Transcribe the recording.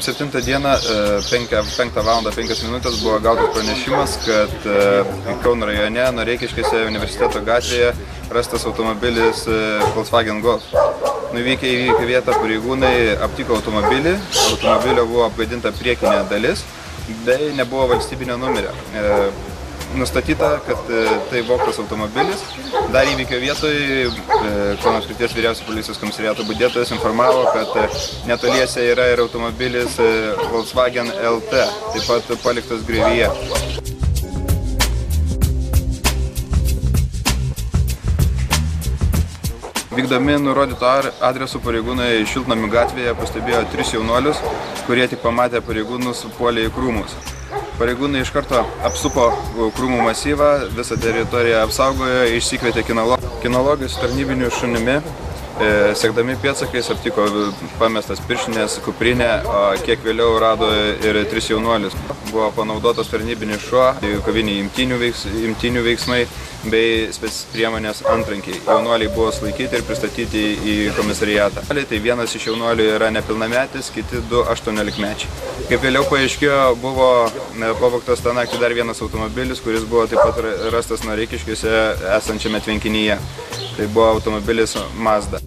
7 dieną 5, 5 val. 5 minutės buvo gautas pranešimas, kad e, Kauno rajone Noreikiškėse universiteto gatvėje rastas automobilis e, Volkswagen Golf. Nuvykę į įvykį vietą pareigūnai aptiko automobilį, automobilio buvo apgadinta priekinė dalis, bei nebuvo valstybinio numerio. Nustatyta, kad e, tai voktas automobilis. Dar įvykio vietoje Kauno apskrities vyriausios policijos komisariato budėtojas informavo, kad e, netoliese yra ir automobilis e, Volkswagen LT, taip pat paliktas grėvyje. Vykdami nurodyto adresu pareigūnai Šiltnamių gatvėje pastebėjo tris jaunuolius, kurie tik pamatę pareigūnus puolė į krūmus. Pareigūnai iš karto apsupo krūmų masyvą, visą teritoriją apsaugojo, išsikvietė kinologą. Kinologai su tarnybiniu šunimi, sekdami pėdsakais, aptiko pamestas piršinės, kuprinę, o kiek vėliau rado ir tris jaunuolius. Buvo panaudotas tarnybinis šuo, koviniai imtinių, veiks, imtinių veiksmai bei priemonės antrankiai. Jaunuoliai buvo sulaikyti ir pristatyti į komisariatą. Tai vienas iš jaunuolių yra nepilnametis, kiti du 18 mečiai. Kaip vėliau paaiškėjo, buvo e, pavogtas tą naktį dar vienas automobilis, kuris buvo taip pat ra- rastas Noreikiškiuose esančiame tvenkinyje. Tai buvo automobilis Mazda.